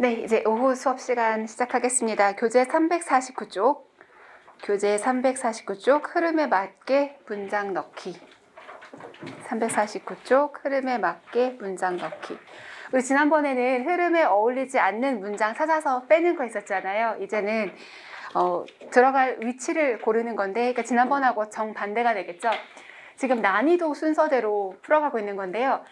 네, 이제 오후 수업 시간 시작하겠습니다. 교재 349쪽, 교재 349쪽 흐름에 맞게 문장 넣기. 349쪽 흐름에 맞게 문장 넣기. 우리 지난번에는 흐름에 어울리지 않는 문장 찾아서 빼는 거 있었잖아요. 이제는 어, 들어갈 위치를 고르는 건데, 그러니까 지난번하고 정반대가 되겠죠. 지금 난이도 순서대로 풀어가고 있는 건데요.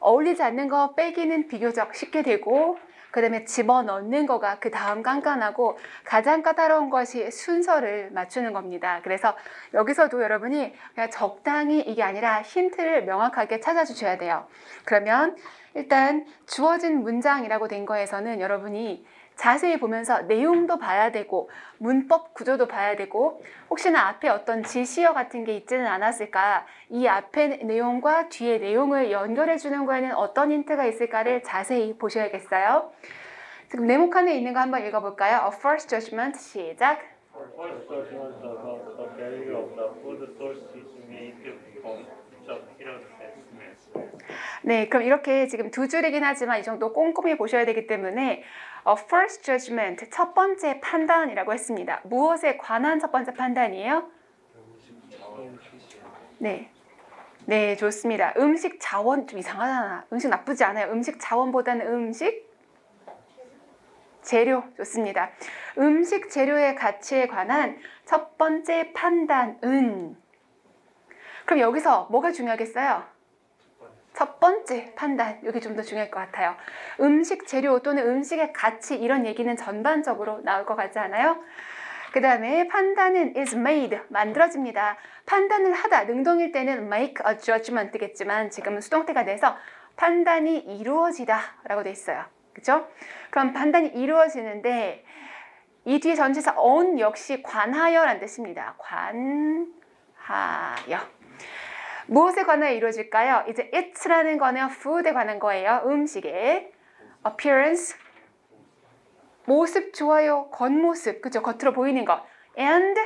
어울리지 않는 거 빼기는 비교적 쉽게 되고, 그 다음에 집어넣는 거가 그 다음 깐깐하고 가장 까다로운 것이 순서를 맞추는 겁니다. 그래서 여기서도 여러분이 그냥 적당히 이게 아니라 힌트를 명확하게 찾아주셔야 돼요. 그러면 일단 주어진 문장이라고 된 거에서는 여러분이 자세히 보면서 내용도 봐야 되고 문법 구조도 봐야 되고 혹시나 앞에 어떤 지시어 같은 게 있지는 않았을까 이 앞에 내용과 뒤에 내용을 연결해 주는 거에는 어떤 힌트가 있을까를 자세히 보셔야겠어요. 지금 네모칸에 있는 거 한번 읽어볼까요? A first judgment 시작. First judgment about the value of the food sources made from the period estimates. 네, 그럼 이렇게 지금 두 줄이긴 하지만 이 정도 꼼꼼히 보셔야 되기 때문에 a first judgment 첫 번째 판단이라고 했습니다. 무엇에 관한 첫 번째 판단이에요? 네. 네, 좋습니다. 음식 자원 좀 이상하잖아. 음식 나쁘지 않아요. 음식 자원보다는 음식 재료 좋습니다. 음식 재료의 가치에 관한 첫 번째 판단은 그럼 여기서 뭐가 중요하겠어요? 첫 번째 판단 여기 좀 더 중요할 것 같아요. 음식 재료 또는 음식의 가치 이런 얘기는 전반적으로 나올 것 같지 않아요? 그 다음에 판단은 is made 만들어집니다. 판단을 하다 능동일 때는 make a judgment겠지만 지금은 수동태가 돼서 판단이 이루어지다 라고 돼 있어요. 그렇죠? 그럼 판단이 이루어지는데 이 뒤에 전치사 on 역시 관하여란 뜻입니다. 관하여. 무엇에 관하여 이루어질까요? 이제 it라는 거는 food에 관한 거예요. 음식의 appearance 모습 좋아요. 겉모습. 그죠? 겉으로 보이는 것. and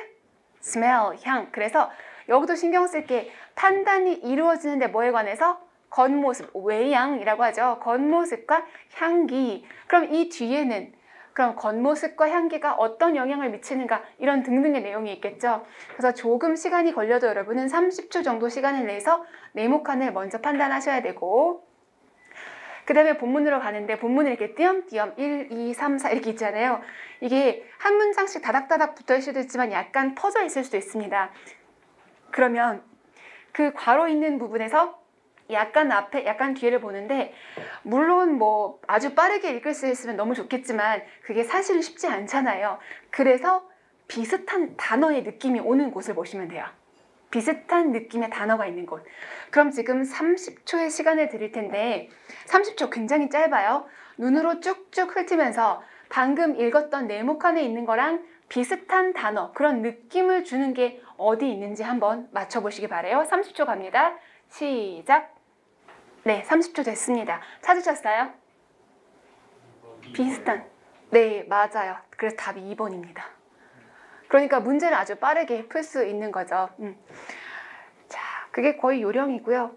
smell 향. 그래서 여기도 신경 쓸게 판단이 이루어지는데 뭐에 관해서 겉모습, 외양이라고 하죠. 겉모습과 향기. 그럼 이 뒤에는 그럼 겉모습과 향기가 어떤 영향을 미치는가 이런 등등의 내용이 있겠죠. 그래서 조금 시간이 걸려도 여러분은 30초 정도 시간을 내서 네모칸을 먼저 판단하셔야 되고 그 다음에 본문으로 가는데 본문을 이렇게 띄엄띄엄 1, 2, 3, 4 이렇게 있잖아요. 이게 한 문장씩 다닥다닥 붙어 있을 수도 있지만 약간 퍼져 있을 수도 있습니다. 그러면 그 괄호 있는 부분에서 약간 앞에 약간 뒤를 보는데 물론 뭐 아주 빠르게 읽을 수 있으면 너무 좋겠지만 그게 사실은 쉽지 않잖아요. 그래서 비슷한 단어의 느낌이 오는 곳을 보시면 돼요. 비슷한 느낌의 단어가 있는 곳. 그럼 지금 30초의 시간을 드릴 텐데 30초 굉장히 짧아요. 눈으로 쭉쭉 훑으면서 방금 읽었던 네모 칸에 있는 거랑 비슷한 단어, 그런 느낌을 주는 게 어디 있는지 한번 맞춰보시기 바래요. 30초 갑니다. 시작. 네, 30초 됐습니다. 찾으셨어요? 비슷한. 네, 맞아요. 그래서 답이 2번입니다. 그러니까 문제를 아주 빠르게 풀 수 있는 거죠. 음. 자, 그게 거의 요령이고요.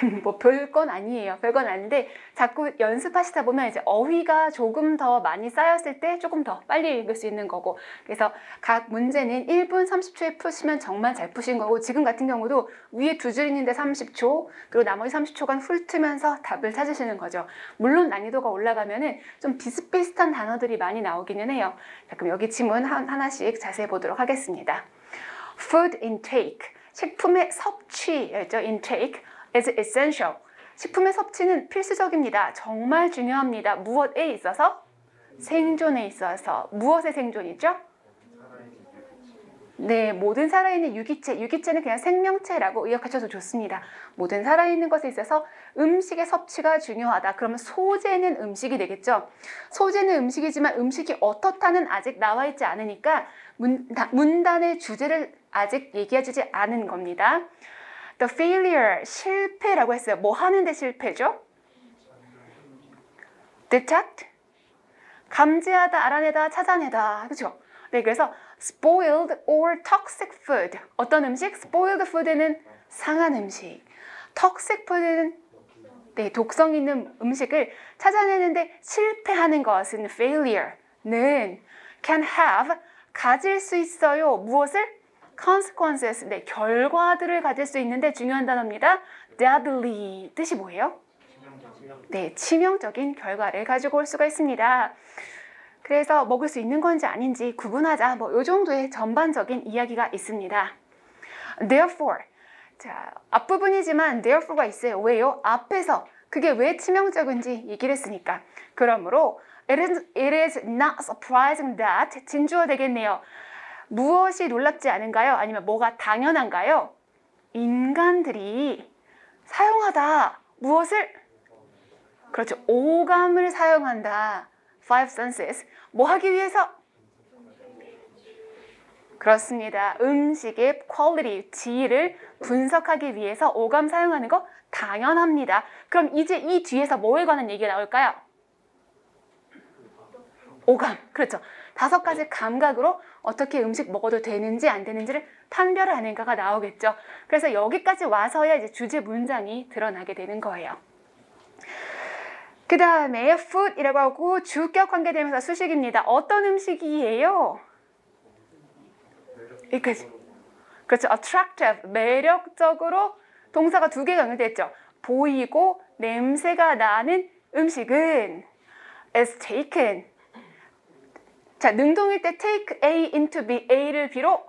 뭐 별건 아니에요. 별건 아닌데 자꾸 연습하시다 보면 이제 어휘가 조금 더 많이 쌓였을 때 조금 더 빨리 읽을 수 있는 거고 그래서 각 문제는 1분 30초에 푸시면 정말 잘 푸신 거고 지금 같은 경우도 위에 두 줄 있는데 30초 그리고 나머지 30초간 훑으면서 답을 찾으시는 거죠. 물론 난이도가 올라가면은 좀 비슷비슷한 단어들이 많이 나오기는 해요. 자, 그럼 여기 지문 하나씩 자세히 보도록 하겠습니다. Food intake 식품의 섭취였죠. intake is essential. 식품의 섭취는 필수적입니다. 정말 중요합니다. 무엇에 있어서? 생존에 있어서. 무엇의 생존이죠? 네, 모든 살아있는 유기체, 유기체는 그냥 생명체라고 의역하셔도 좋습니다. 모든 살아있는 것에 있어서 음식의 섭취가 중요하다. 그러면 소재는 음식이 되겠죠. 소재는 음식이지만 음식이 어떻다는 아직 나와 있지 않으니까 문, 문단의 주제를 아직 얘기해주지 않은 겁니다. The failure, 실패라고 했어요. 뭐 하는데 실패죠? detect, 감지하다, 알아내다, 찾아내다. 그렇죠? 네, 그래서 spoiled or toxic food. 어떤 음식? spoiled food는 상한 음식. toxic food는 네, 독성 있는 음식을 찾아내는데 실패하는 것은 failure는 can have 가질 수 있어요. 무엇을? Consequences. 네, 결과들을 가질 수 있는데 중요한 단어입니다. deadly 뜻이 뭐예요? 네, 치명적인 결과를 가지고 올 수가 있습니다. 그래서 먹을 수 있는 건지 아닌지 구분하자. 뭐요 정도의 전반적인 이야기가 있습니다. Therefore, 자 앞부분이지만 therefore가 있어요. 왜요? 앞에서 그게 왜 치명적인지 얘기를 했으니까. 그러므로 it is, it is not surprising that 진주어 되겠네요. 무엇이 놀랍지 않은가요? 아니면 뭐가 당연한가요? 인간들이 사용하다 무엇을 그렇죠. 오감을 사용한다. Five senses. 뭐 하기 위해서? 그렇습니다. 음식의 quality, 질을 분석하기 위해서 오감 사용하는 거 당연합니다. 그럼 이제 이 뒤에서 뭐에 관한 얘기가 나올까요? 오감. 그렇죠. 다섯 가지 감각으로 어떻게 음식 먹어도 되는지 안 되는지를 판별을 하는가가 나오겠죠. 그래서 여기까지 와서야 이제 주제 문장이 드러나게 되는 거예요. 그 다음에 food이라고 하고 주격 관계대명사 수식입니다. 어떤 음식이에요? 여기까지. 그렇죠. attractive, 매력적으로 동사가 두 개가 연결됐죠. 보이고 냄새가 나는 음식은 is taken. 자, 능동일 때 take A into B, A를 B로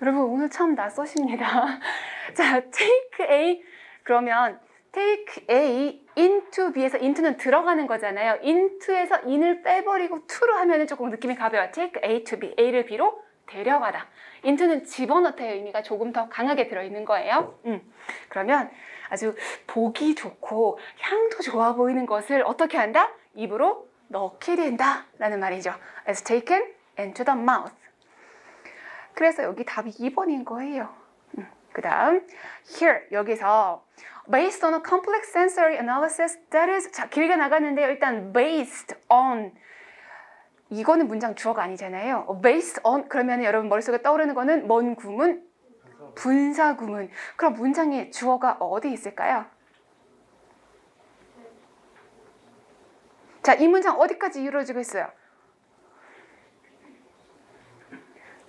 여러분 오늘 처음 낯서십니다. 자, take A 그러면 take A into B에서 into는 들어가는 거잖아요. into에서 in을 빼버리고 to로 하면은 조금 느낌이 가벼워요. take A to B, A를 B로 데려가다. into는 집어넣다의 의미가 조금 더 강하게 들어있는 거예요. 음. 그러면 아주 보기 좋고 향도 좋아 보이는 것을 어떻게 한다? 입으로 넣게 된다 라는 말이죠. as taken into the mouth. 그래서 여기 답이 2번인 거예요. 음. 그 다음 here 여기서 based on a complex sensory analysis that is 자 길게 나가는데요. 일단 based on 이거는 문장 주어가 아니잖아요. 어, based on 그러면 여러분 머릿속에 떠오르는 거는 뭔 구문? 분사 구문. 그럼 문장의 주어가 어디 있을까요? 자, 이 문장 어디까지 이루어지고 있어요?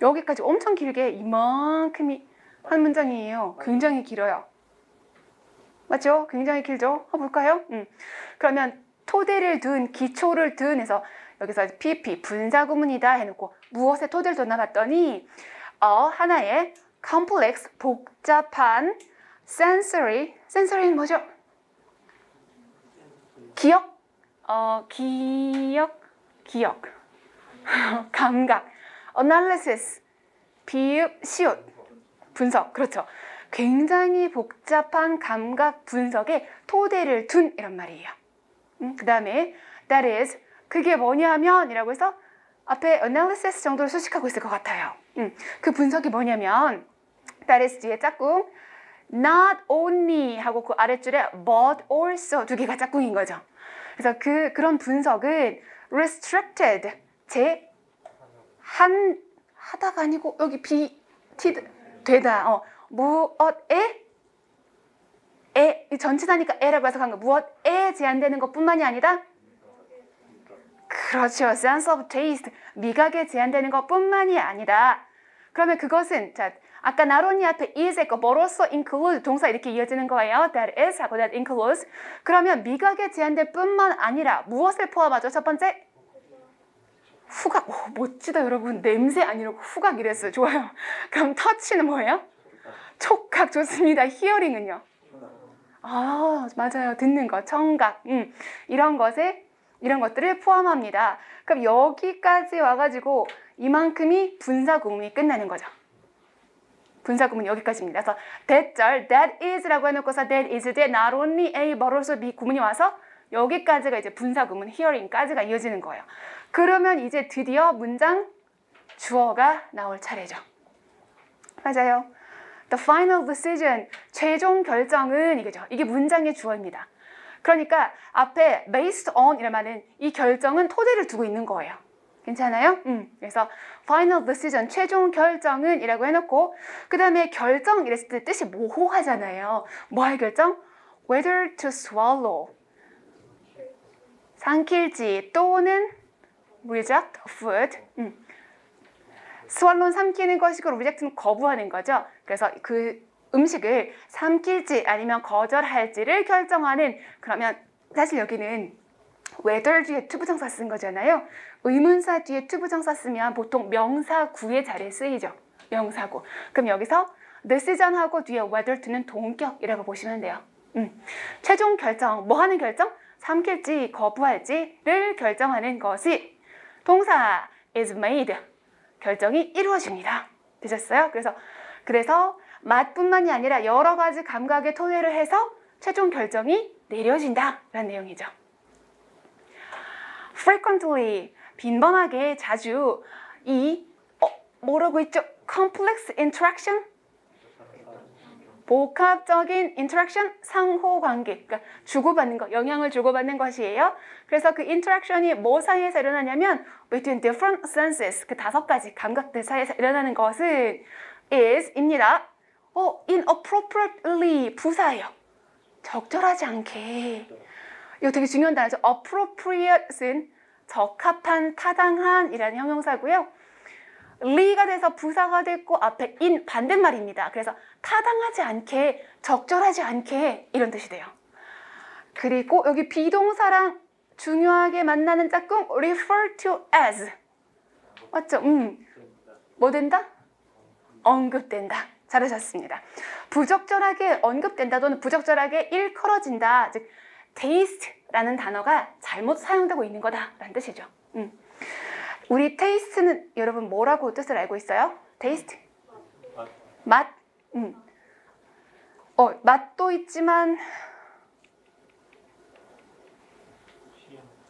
여기까지 엄청 길게 이만큼이 한 문장이에요. 굉장히 길어요. 맞죠? 굉장히 길죠? 한번 볼까요? 음. 그러면 토대를 둔, 기초를 둔 해서 여기서 PP, 분사구문이다 해놓고 무엇에 토대를 뒀나 봤더니 어, 하나의 complex, 복잡한 sensory, sensory는 뭐죠? 기억? 어, 기억, 기억. 감각. analysis, 비읍, 시옷. 분석. 그렇죠. 굉장히 복잡한 감각 분석에 토대를 둔 이런 말이에요. 음, 그 다음에 that is 그게 뭐냐면 이라고 해서 앞에 analysis 정도를 수식하고 있을 것 같아요. 음, 그 분석이 뭐냐면 that is 뒤에 짝꿍 not only 하고 그 아랫줄에 but also 두 개가 짝꿍인 거죠. 그래서 그 그런 분석은 restricted 제 한 하다가 아니고 여기 비 티 되다 어 무엇에 에 전치사니까 에라고 해서 간거 무엇에 제한되는 것뿐만이 아니다. 그렇죠. sense of taste 미각에 제한되는 것뿐만이 아니다. 그러면 그것은 자 아까 나론이 앞에 is 했고 뭐로써 include 동사 이렇게 이어지는 거예요. that is 하고 that includes. 그러면 미각에 제한될 뿐만 아니라 무엇을 포함하죠? 첫 번째 후각. 오, 멋지다 여러분. 냄새 아니라고 후각 이랬어요. 좋아요. 그럼 터치는 뭐예요? 촉각 좋습니다. 히어링은요? 아 맞아요. 듣는 거, 청각. 음, 이런 것에 이런 것들을 포함합니다. 그럼 여기까지 와가지고 이만큼이 분사 구문이 끝나는 거죠. 분사 구문 여기까지입니다. 그래서 that절 that is라고 해놓고서 that is 대 not only A but also B 구문이 와서 여기까지가 이제 분사 구문 hearing까지가 이어지는 거예요. 그러면 이제 드디어 문장 주어가 나올 차례죠. 맞아요. The final decision 최종 결정은 이거죠. 이게 문장의 주어입니다. 그러니까 앞에 based on 이란 말은 이 결정은 토대를 두고 있는 거예요. 괜찮아요? 음, 그래서 final decision, 최종 결정은 이라고 해놓고 그 다음에 결정 이랬을 때 뜻이 모호하잖아요. 뭐할 결정? whether to swallow 삼킬지 또는 reject food 음. swallow는 삼키는 것이고 reject는 거부하는 거죠. 그래서 그 음식을 삼킬지 아니면 거절할지를 결정하는 그러면 사실 여기는 whether 뒤에 to부정사 쓴 거잖아요. 의문사 뒤에 to부정사 쓰면 보통 명사구의 자리에 쓰이죠. 명사구. 그럼 여기서 decision하고 뒤에 whether to는 동격이라고 보시면 돼요. 음. 최종 결정, 뭐 하는 결정? 삼킬지, 거부할지를 결정하는 것이 동사 is made. 결정이 이루어집니다. 되셨어요? 그래서 그래서 맛뿐만이 아니라 여러 가지 감각의 토대를 해서 최종 결정이 내려진다라는 내용이죠. frequently 빈번하게 자주 이 어, 뭐라고 있죠? complex interaction 복합적인 interaction 상호 관계 그러니까 주고받는 것 영향을 주고받는 것이에요. 그래서 그 interaction이 뭐 사이에서 일어나냐면 between different senses 그 다섯 가지 감각들 사이에서 일어나는 것은 is입니다. 어 inappropriately 부사예요. 적절하지 않게 이거 되게 중요한 단어죠. appropriate은 적합한, 타당한이라는 형용사고요. 리가 돼서 부사가 됐고 앞에 in 반대말입니다. 그래서 타당하지 않게, 적절하지 않게 이런 뜻이 돼요. 그리고 여기 비동사랑 중요하게 만나는 짝꿍 refer to as 맞죠? 음. 뭐 된다? 언급된다. 잘하셨습니다. 부적절하게 언급된다 또는 부적절하게 일컬어진다. 즉 taste 라는 단어가 잘못 사용되고 있는 거다 라는 뜻이죠. 음. 우리 taste는 여러분 뭐라고 뜻을 알고 있어요? taste? 맛. 맛? 음. 어, 맛도 있지만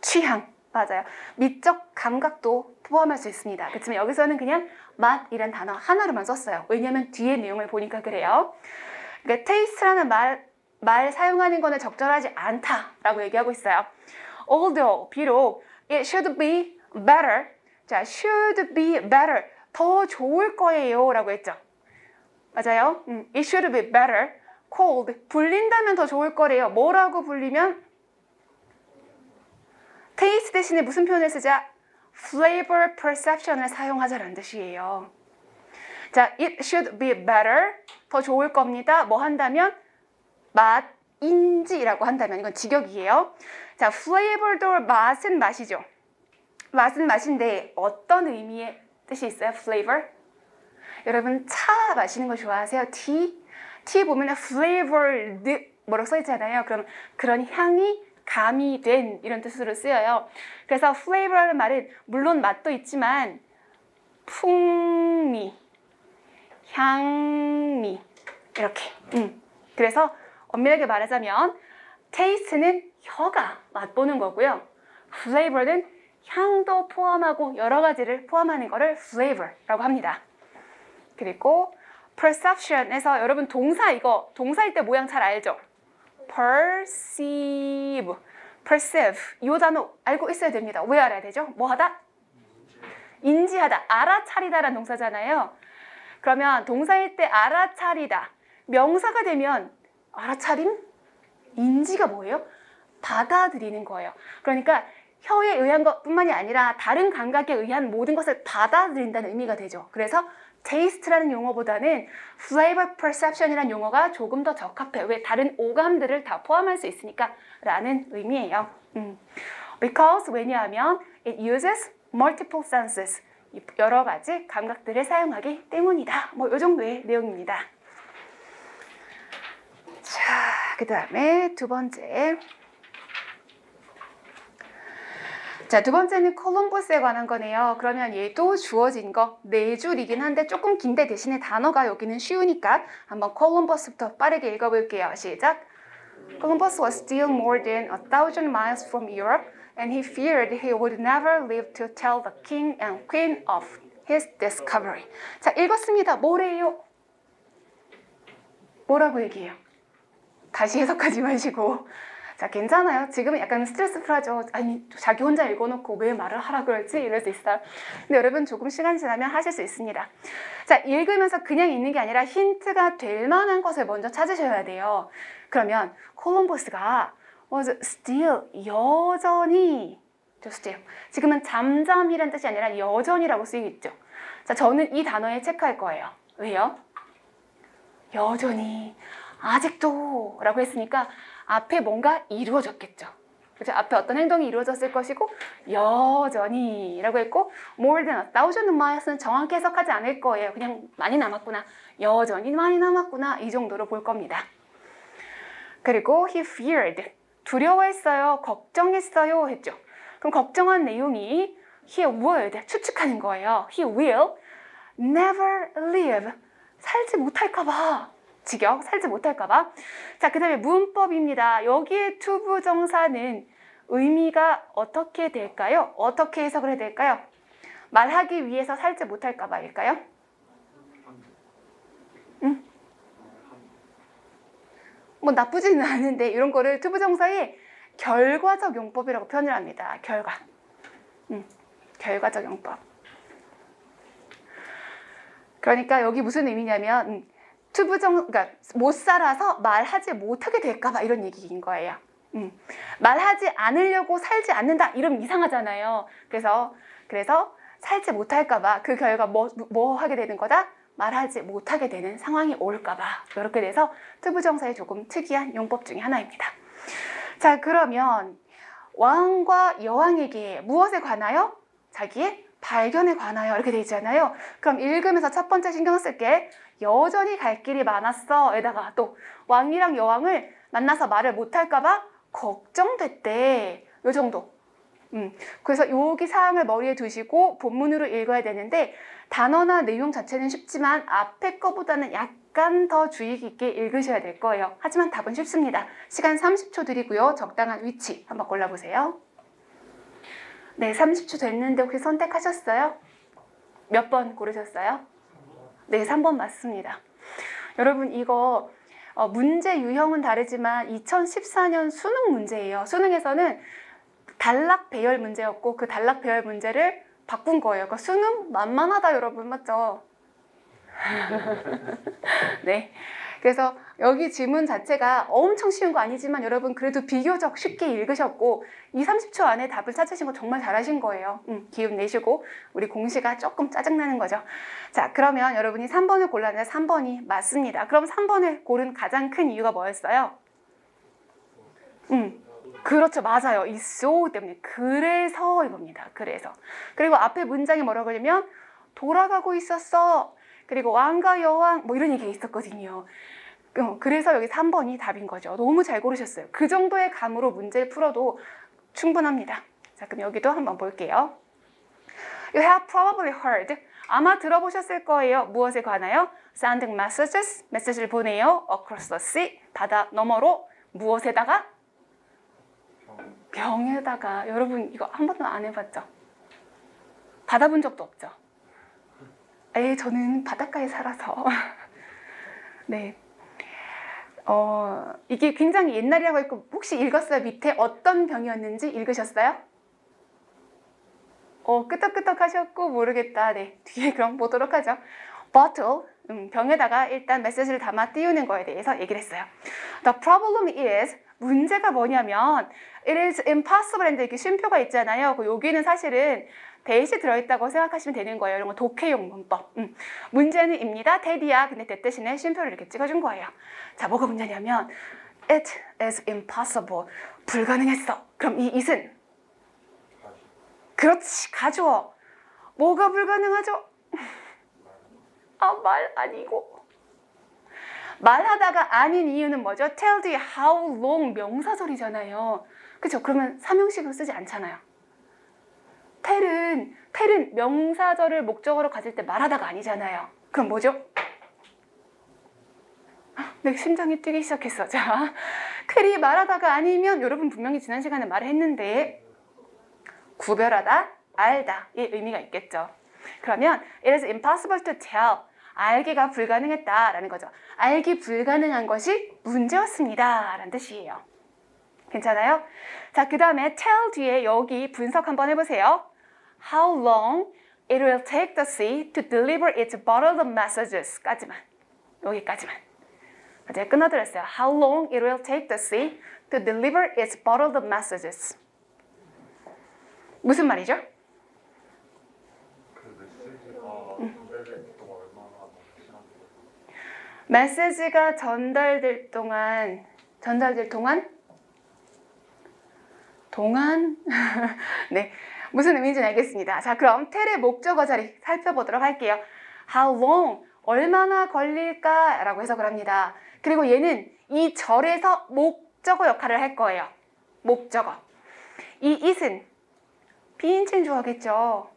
취향. 맞아요. 미적 감각도 포함할 수 있습니다. 그렇지만 여기서는 그냥 맛이란 단어 하나로만 썼어요. 왜냐하면 뒤에 내용을 보니까 그래요. 그러니까 taste라는 말, 말 사용하는 거는 적절하지 않다라고 얘기하고 있어요. Although 비록 it should be better. 자, should be better. 더 좋을 거예요 라고 했죠. 맞아요. 음, it should be better. cold 불린다면 더 좋을 거래요. 뭐라고 불리면 taste 대신에 무슨 표현을 쓰자? flavor perception을 사용하자라는 뜻이에요. 자, it should be better. 더 좋을 겁니다. 뭐 한다면 맛인지라고 한다면 이건 직역이에요. 자, flavor도 맛은 맛이죠. 맛은 맛인데 어떤 의미의 뜻이 있어요? flavor? 여러분 차 마시는 거 좋아하세요? 티? 티 보면 flavored 뭐라고 써 있잖아요. 그럼 그런 향이 가미된 이런 뜻으로 쓰여요. 그래서 flavor라는 말은 물론 맛도 있지만 풍미, 향미 이렇게. 음. 그래서 엄밀하게 말하자면 taste는 혀가 맛보는 거고요. flavor는 향도 포함하고 여러 가지를 포함하는 거를 flavor라고 합니다. 그리고 perception에서 여러분 동사 이거 동사일 때 모양 잘 알죠? perceive, perceive 이 단어 알고 있어야 됩니다. 왜 알아야 되죠? 뭐 하다? 인지하다, 알아차리다라는 동사잖아요. 그러면 동사일 때 알아차리다, 명사가 되면 알아차림? 인지가 뭐예요? 받아들이는 거예요. 그러니까 혀에 의한 것뿐만이 아니라 다른 감각에 의한 모든 것을 받아들인다는 의미가 되죠. 그래서 taste라는 용어보다는 flavor perception이라는 용어가 조금 더 적합해. 왜 다른 오감들을 다 포함할 수 있으니까 라는 의미예요. 음. Because 왜냐하면 it uses multiple senses. 여러 가지 감각들을 사용하기 때문이다. 뭐 이 정도의 내용입니다. 자, 그 다음에 두 번째. 자, 두 번째는 콜럼버스에 관한 거네요. 그러면 얘도 주어진 거 네 줄이긴 한데 조금 긴데 대신에 단어가 여기는 쉬우니까 한번 콜럼버스부터 빠르게 읽어볼게요. 시작. Columbus was still more than a thousand miles from Europe, and he feared he would never live to tell the king and queen of his discovery. 자, 읽었습니다. 뭐래요? 뭐라고 얘기해요? 다시 해석하지 마시고 자, 괜찮아요. 지금은 약간 스트레스 풀하죠. 아니, 자기 혼자 읽어놓고 왜 말을 하라 그러지? 이럴 수 있어요. 근데 여러분 조금 시간 지나면 하실 수 있습니다. 자, 읽으면서 그냥 읽는 게 아니라 힌트가 될 만한 것을 먼저 찾으셔야 돼요. 그러면 콜럼버스가 was still 여전히 저 still 지금은 잠잠이란 뜻이 아니라 여전히라고 쓰이겠죠. 자, 저는 이 단어에 체크할 거예요. 왜요? 여전히 아직도 라고 했으니까 앞에 뭔가 이루어졌겠죠. 그죠? 앞에 어떤 행동이 이루어졌을 것이고 여전히 라고 했고 more than a thousand miles는 정확히 해석하지 않을 거예요. 그냥 많이 남았구나. 여전히 많이 남았구나. 이 정도로 볼 겁니다. 그리고 he feared 두려워했어요. 걱정했어요. 했죠. 그럼 걱정한 내용이 he would 추측하는 거예요. he will never live 살지 못할까 봐 직역 살지 못할까봐. 자 그 다음에 문법입니다. 여기에 투부 정사는 의미가 어떻게 될까요? 어떻게 해석을 해야 될까요? 말하기 위해서 살지 못할까봐일까요? 응? 뭐 나쁘지는 않은데 이런 거를 투부 정사의 결과적 용법이라고 표현을 합니다. 결과. 음, 결과적 용법. 그러니까 여기 무슨 의미냐면 음, 투부정 그러니까 못 살아서 말하지 못하게 될까봐 이런 얘기인 거예요. 음, 말하지 않으려고 살지 않는다 이러면 이상하잖아요. 그래서 그래서 살지 못할까봐 그 결과 뭐, 뭐 하게 되는 거다? 말하지 못하게 되는 상황이 올까봐 이렇게 돼서 to부정사의 조금 특이한 용법 중에 하나입니다. 자 그러면 왕과 여왕에게 무엇에 관하여? 자기의 발견에 관하여 이렇게 돼 있잖아요. 그럼 읽으면서 첫 번째 신경 쓸게 여전히 갈 길이 많았어. 에다가 또 왕이랑 여왕을 만나서 말을 못할까봐 걱정됐대. 요 정도. 음, 그래서 여기 사항을 머리에 두시고 본문으로 읽어야 되는데 단어나 내용 자체는 쉽지만 앞에 거보다는 약간 더 주의 깊게 읽으셔야 될 거예요. 하지만 답은 쉽습니다. 시간 30초 드리고요. 적당한 위치 한번 골라보세요. 네, 30초 됐는데 혹시 선택하셨어요? 몇 번 고르셨어요? 네, 3번 맞습니다. 여러분 이거 어, 문제 유형은 다르지만 2014년 수능 문제예요. 수능에서는 단락 배열 문제였고 그 단락 배열 문제를 바꾼 거예요. 그러니까 수능 만만하다 여러분 맞죠? 네. 그래서 여기 질문 자체가 엄청 쉬운 거 아니지만 여러분 그래도 비교적 쉽게 읽으셨고 2, 30초 안에 답을 찾으신 거 정말 잘하신 거예요. 음, 기운 내시고 우리 공시가 조금 짜증나는 거죠. 자 그러면 여러분이 3번을 골랐는데 3번이 맞습니다. 그럼 3번을 고른 가장 큰 이유가 뭐였어요? 음, 그렇죠. 맞아요. 이 so 때문에. 그래서 이겁니다. 그래서. 그리고 앞에 문장이 뭐라고 하냐면 돌아가고 있었어. 그리고 왕과 여왕 뭐 이런 얘기가 있었거든요. 어, 그래서 여기 3번이 답인 거죠. 너무 잘 고르셨어요. 그 정도의 감으로 문제를 풀어도 충분합니다. 자, 그럼 여기도 한번 볼게요. You have probably heard. 아마 들어보셨을 거예요. 무엇에 관하여? Sending messages. 메시지를 보내요. Across the sea. 바다 너머로. 무엇에다가? 병에다가. 여러분 이거 한 번도 안 해봤죠? 받아본 적도 없죠? 에이, 저는 바닷가에 살아서. 네. 어, 이게 굉장히 옛날이라고 했고, 혹시 읽었어요? 밑에 어떤 병이었는지 읽으셨어요? 어, 끄덕끄덕 하셨고, 모르겠다. 네. 뒤에 그럼 보도록 하죠. bottle, 음, 병에다가 일단 메시지를 담아 띄우는 거에 대해서 얘기를 했어요. The problem is, 문제가 뭐냐면, it is impossible 이렇게 쉼표가 있잖아요. 그 여기는 사실은 대시 들어있다고 생각하시면 되는 거예요. 이런 거 독해용 문법. 음. 문제는 입니다. 대디야. 근데 대 대신에 쉼표를 이렇게 찍어준 거예요. 자, 뭐가 문제냐면 it is impossible. 불가능했어. 그럼 이 it은 그렇지. 가져워. 뭐가 불가능하죠? 아, 말 아니고. 말하다가 아닌 이유는 뭐죠? tell the how long 명사절이잖아요. 그렇죠? 그러면 삼형식을 쓰지 않잖아요. 텔은 텔은 명사절을 목적어로 가질 때 말하다가 아니잖아요. 그럼 뭐죠? 내 심장이 뛰기 시작했어. 자, 텔이 말하다가 아니면 여러분 분명히 지난 시간에 말을 했는데 구별하다, 알다 이 의미가 있겠죠. 그러면 it is impossible to tell. 알기가 불가능했다라는 거죠. 알기 불가능한 것이 문제였습니다. 라는 뜻이에요. 괜찮아요? 자, 그 다음에 tell 뒤에 여기 분석 한번 해보세요. How long it will take the sea to deliver its bottled messages 까지만 여기까지만 이제 끊어드렸어요. How long it will take the sea to deliver its bottled messages 무슨 말이죠? 그 메시지가 전달될 동안 전달될 동안 동안 네 무슨 의미인지 알겠습니다. 자 그럼 텔의 목적어 자리 살펴보도록 할게요. How long 얼마나 걸릴까 라고 해석을 합니다. 그리고 얘는 이 절에서 목적어 역할을 할 거예요. 목적어 이 it은 비인칭 주어겠죠.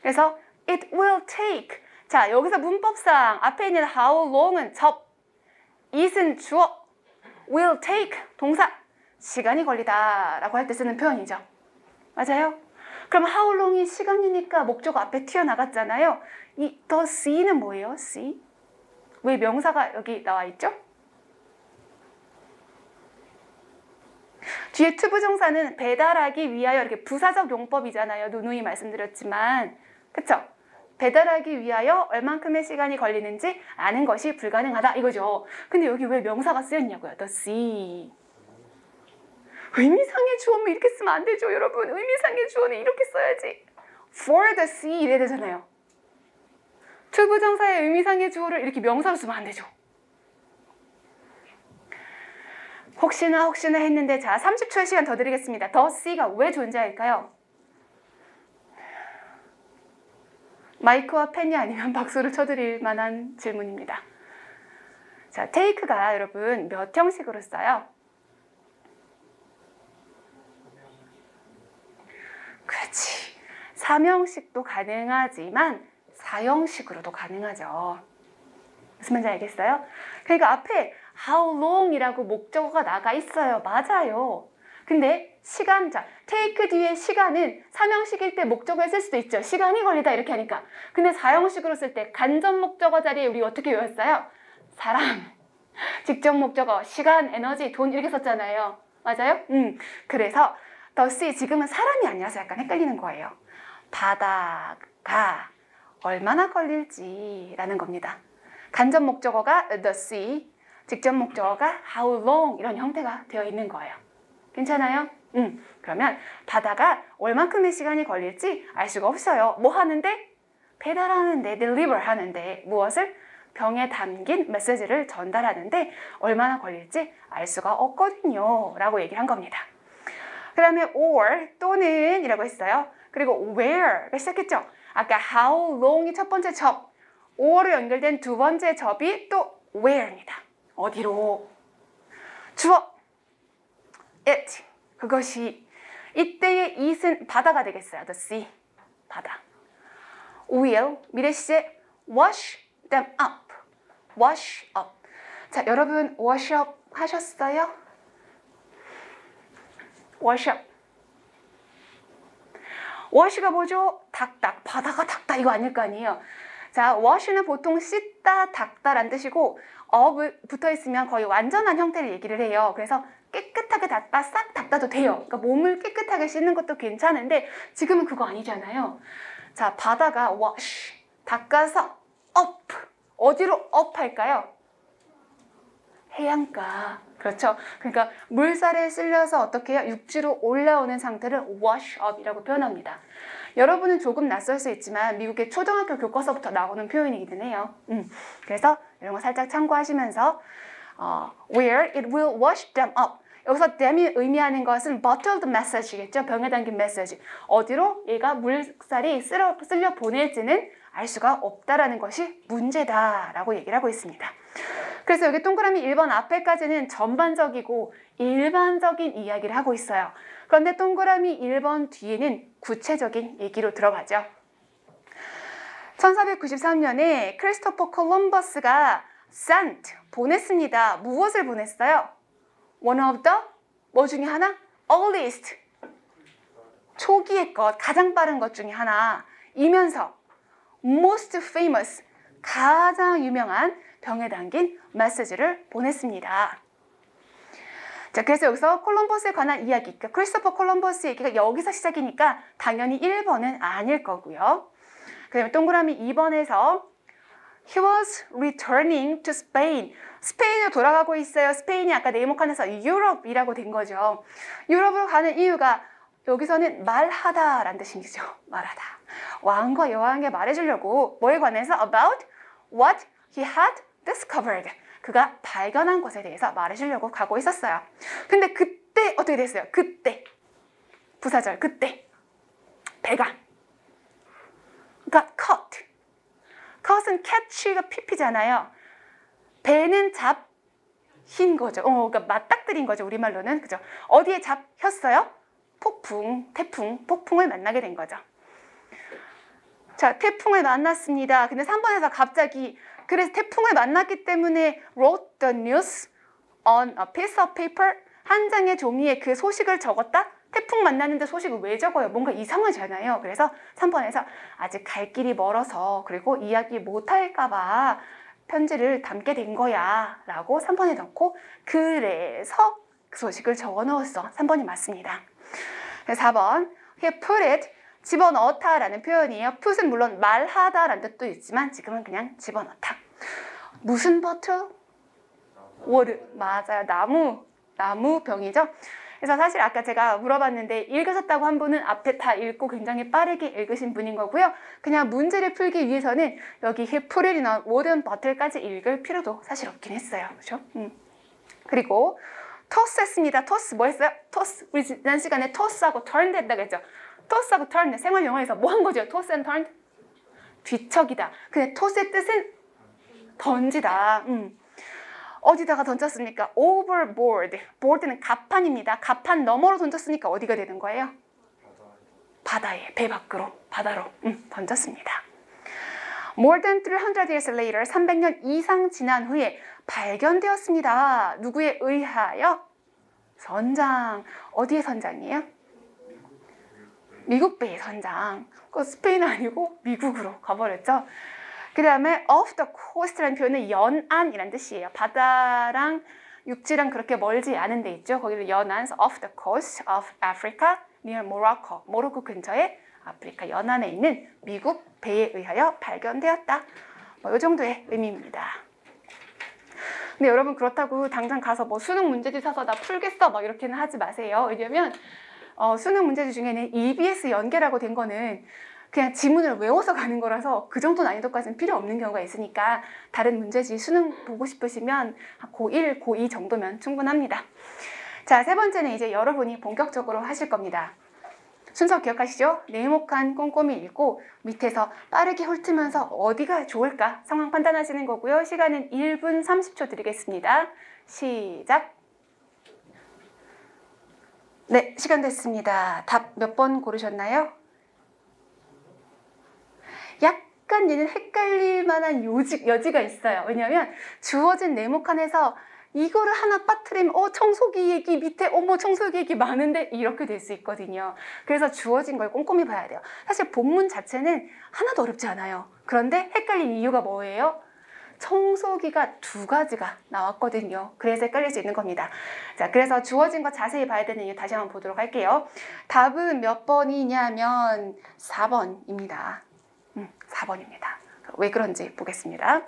그래서 it will take 자, 여기서 문법상 앞에 있는 how long은 접, it은 주어, will take 동사, 시간이 걸리다 라고 할 때 쓰는 표현이죠. 맞아요? 그럼 how long이 시간이니까 목적 앞에 튀어나갔잖아요. 이 the sea는 뭐예요? see? 왜 명사가 여기 나와 있죠? 뒤에 투부정사는 배달하기 위하여 이렇게 부사적 용법이잖아요. 누누이 말씀드렸지만. 그쵸? 배달하기 위하여 얼만큼의 시간이 걸리는지 아는 것이 불가능하다 이거죠. 근데 여기 왜 명사가 쓰였냐고요. The sea. 의미상의 주어는 이렇게 쓰면 안 되죠, 여러분. 의미상의 주어는 이렇게 써야지. For the sea 이래야 되잖아요. to부정사의 의미상의 주어를 이렇게 명사로 쓰면 안 되죠. 혹시나 혹시나 했는데 자 30초의 시간 더 드리겠습니다. The sea가 왜 존재할까요? 마이크와 펜이 아니면 박수를 쳐드릴 만한 질문입니다. 자, take가 여러분 몇 형식으로 써요? 그렇지. 3형식도 가능하지만 4형식으로도 가능하죠. 무슨 말인지 알겠어요? 그러니까 앞에 how long이라고 목적어가 나가 있어요. 맞아요. 근데 시간, 자, take 뒤에 시간은 3형식일 때 목적어에 쓸 수도 있죠. 시간이 걸리다 이렇게 하니까. 근데 4형식으로 쓸 때 간접 목적어 자리에 우리 어떻게 외웠어요? 사람, 직접 목적어, 시간, 에너지, 돈 이렇게 썼잖아요. 맞아요? 음. 그래서 더시 지금은 사람이 아니라서 약간 헷갈리는 거예요. 바다가 얼마나 걸릴지라는 겁니다. 간접 목적어가 the sea, 직접 목적어가 how long 이런 형태가 되어 있는 거예요. 괜찮아요? 음, 그러면 바다가 얼만큼의 시간이 걸릴지 알 수가 없어요. 뭐 하는데? 배달하는데, deliver 하는데 무엇을? 병에 담긴 메시지를 전달하는데 얼마나 걸릴지 알 수가 없거든요. 라고 얘기를 한 겁니다. 그 다음에 or 또는 이라고 했어요. 그리고 where가 시작했죠. 아까 how long이 첫 번째 접, or로 연결된 두 번째 접이 또 where입니다. 어디로? 주어 it 그것이 이때의 it은 바다가 되겠어요. the sea 바다. will 미래 시제 wash them up wash up 자 여러분 wash up 하셨어요? Up wash가 뭐죠? 닦다 바다가 닦다 이거 아닐 거 아니에요. 자 wash는 보통 씻다 닦다란 뜻이고 up 붙어 있으면 거의 완전한 형태를 얘기를 해요. 그래서 깨끗하게 닦다 싹 닦다도 돼요. 그러니까 몸을 깨끗하게 씻는 것도 괜찮은데 지금은 그거 아니잖아요. 자 바다가 wash 닦아서 up 어디로 up 할까요? 해안가 그렇죠. 그러니까 물살에 쓸려서 어떻게 해요? 육지로 올라오는 상태를 wash up이라고 표현합니다. 여러분은 조금 낯설 수 있지만 미국의 초등학교 교과서부터 나오는 표현이기는 해요. 음, 그래서 이런 거 살짝 참고하시면서 어, where it will wash them up. 여기서 them이 의미하는 것은 bottled message겠죠. 병에 담긴 메시지. 어디로 얘가 물살이 쓸어, 쓸려 보낼지는 알 수가 없다라는 것이 문제다라고 얘기를 하고 있습니다. 그래서 여기 동그라미 1번 앞에까지는 전반적이고 일반적인 이야기를 하고 있어요. 그런데 동그라미 1번 뒤에는 구체적인 얘기로 들어가죠. 1493년에 크리스토퍼 콜럼버스가 sent 보냈습니다. 무엇을 보냈어요? One of the 뭐 중에 하나? earliest 초기의 것, 가장 빠른 것 중에 하나이면서 most famous 가장 유명한 병에 담긴 메시지를 보냈습니다. 자, 그래서 여기서 콜럼버스에 관한 이야기, 그러니까 크리스토퍼 콜럼버스 얘기가 여기서 시작이니까 당연히 1번은 아닐 거고요. 그다음에 동그라미 2번에서 He was returning to Spain. 스페인으로 돌아가고 있어요. 스페인이 아까 네모칸에서 유럽이라고 된 거죠. 유럽으로 가는 이유가 여기서는 말하다라는 뜻이죠. 말하다. 왕과 여왕에게 말해주려고 뭐에 관해서 about what he had discovered. 그가 발견한 것에 대해서 말해주려고 가고 있었어요. 근데 그때 어떻게 됐어요? 그때 부사절 그때 배가 got caught. cut은 catch가 pp잖아요. 배는 잡힌 거죠. 어, 그러니까 맞닥뜨린 거죠. 우리말로는 그죠? 어디에 잡혔어요? 폭풍, 태풍, 폭풍을 만나게 된 거죠. 자, 태풍을 만났습니다. 근데 3번에서 갑자기 그래서 태풍을 만났기 때문에 wrote the news on a piece of paper 한 장의 종이에 그 소식을 적었다? 태풍 만나는데 소식을 왜 적어요? 뭔가 이상하잖아요. 그래서 3번에서 아직 갈 길이 멀어서 그리고 이야기 못할까봐 편지를 담게 된 거야 라고 3번에 넣고 그래서 그 소식을 적어 넣었어. 3번이 맞습니다. 4번 he put it 집어넣다라는 표현이에요. put은 물론 말하다라는 뜻도 있지만 지금은 그냥 집어넣다. 무슨 버트? wood 맞아요. 나무 나무 병이죠. 그래서 사실 아까 제가 물어봤는데 읽으셨다고 한 분은 앞에 다 읽고 굉장히 빠르게 읽으신 분인 거고요. 그냥 문제를 풀기 위해서는 여기 a wooden bottle까지 읽을 필요도 사실 없긴 했어요. 그렇죠? 음. 그리고 토스 했습니다. 토스 뭐 했어요? 토스 우리 지난 시간에 토스하고 turned 했다고 했죠. 토스하고 turned 생활 영어에서 뭐 한 거죠? 토스 and turned 뒤척이다. 근데 토스의 뜻은 던지다. 음. 어디다가 던졌습니까? overboard. board는 갑판입니다. 갑판 너머로 던졌으니까 어디가 되는 거예요? 바다에, 배 밖으로, 바다로 음, 던졌습니다. More than 300 years later, 300년 이상 지난 후에 발견되었습니다. 누구에 의하여? 선장. 어디의 선장이에요? 미국 배의 선장. 그 스페인 아니고 미국으로 가버렸죠. 그 다음에 off the coast라는 표현은 연안이라는 뜻이에요. 바다랑 육지랑 그렇게 멀지 않은 데 있죠. 거기를 연안, off the coast of Africa near Morocco. 모로코 근처에 아프리카 연안에 있는 미국 배에 의하여 발견되었다. 뭐이 정도의 의미입니다. 근데 여러분 그렇다고 당장 가서 뭐 수능 문제지 사서 나 풀겠어 막 이렇게는 하지 마세요. 왜냐면 어, 수능 문제지 중에는 EBS 연계라고 된 거는 그냥 지문을 외워서 가는 거라서 그 정도 난이도까지는 필요 없는 경우가 있으니까 다른 문제지 수능 보고 싶으시면 고1, 고2 정도면 충분합니다. 자, 세 번째는 이제 여러분이 본격적으로 하실 겁니다. 순서 기억하시죠? 네모칸 꼼꼼히 읽고 밑에서 빠르게 훑으면서 어디가 좋을까 상황 판단하시는 거고요. 시간은 1분 30초 드리겠습니다. 시작! 네, 시간 됐습니다. 답 몇 번 고르셨나요? 약간 얘는 헷갈릴 만한 요지, 여지가 있어요. 왜냐하면 주어진 네모칸에서 이거를 하나 빠뜨리면 어 청소기 얘기 밑에 어머 청소기 얘기 많은데 이렇게 될 수 있거든요. 그래서 주어진 걸 꼼꼼히 봐야 돼요. 사실 본문 자체는 하나도 어렵지 않아요. 그런데 헷갈린 이유가 뭐예요? 청소기가 두 가지가 나왔거든요. 그래서 헷갈릴 수 있는 겁니다. 자, 그래서 주어진 거 자세히 봐야 되는 이유 다시 한번 보도록 할게요. 답은 몇 번이냐면 4번입니다. 음, 4번입니다. 왜 그런지 보겠습니다.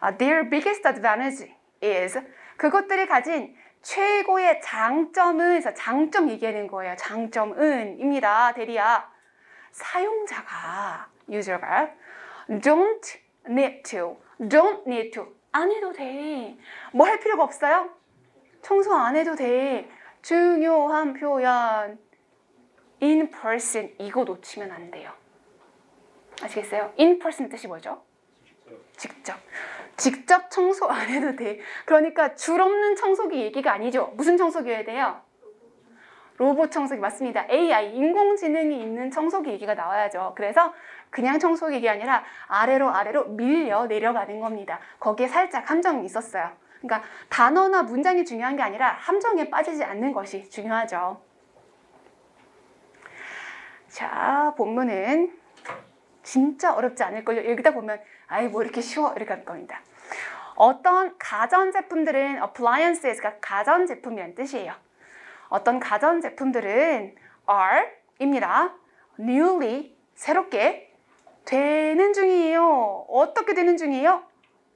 Uh, their biggest advantage is 그것들이 가진 최고의 장점은 장점 얘기하는 거예요. 장점은입니다. 대리야 사용자가 user가 don't need to don't need to 안 해도 돼. 뭐 할 필요가 없어요? 청소 안 해도 돼. 중요한 표현 in person 이거 놓치면 안 돼요. 아시겠어요? in person 뜻이 뭐죠? 직접. 직접 청소 안 해도 돼. 그러니까 줄 없는 청소기 얘기가 아니죠. 무슨 청소기여야 돼요? 로봇 청소기 맞습니다. AI 인공지능이 있는 청소기 얘기가 나와야죠. 그래서 그냥 청소기가 아니라 아래로 아래로 밀려 내려가는 겁니다. 거기에 살짝 함정이 있었어요. 그러니까 단어나 문장이 중요한 게 아니라 함정에 빠지지 않는 것이 중요하죠. 자, 본문은 진짜 어렵지 않을 걸요. 읽다 보면 아이 뭐 이렇게 쉬워 이렇게 할 겁니다. 어떤 가전 제품들은 appliances가 가전 제품이란 뜻이에요. 어떤 가전 제품들은 are입니다. newly 새롭게 되는 중이에요. 어떻게 되는 중이에요?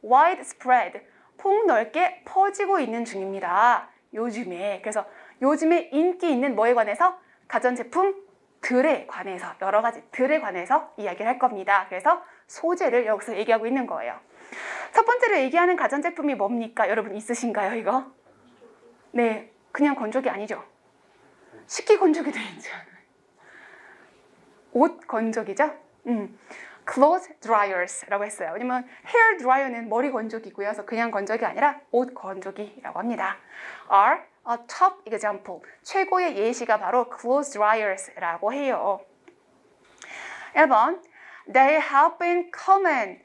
widespread 폭넓게 퍼지고 있는 중입니다. 요즘에 그래서 요즘에 인기 있는 뭐에 관해서 가전제품들에 관해서 여러 가지 들에 관해서 이야기를 할 겁니다. 그래서 소재를 여기서 얘기하고 있는 거예요. 첫 번째로 얘기하는 가전제품이 뭡니까? 여러분 있으신가요, 이거? 네, 그냥 건조기 아니죠. 식기 건조기 되지 않아요. 옷 건조기죠? 음. clothes dryers라고 했어요. 왜냐면 hair dryer는 머리 건조기고요. 그래서 그냥 건조기 아니라 옷 건조기라고 합니다. are a top example. 최고의 예시가 바로 clothes dryers라고 해요. 1번 They have been common.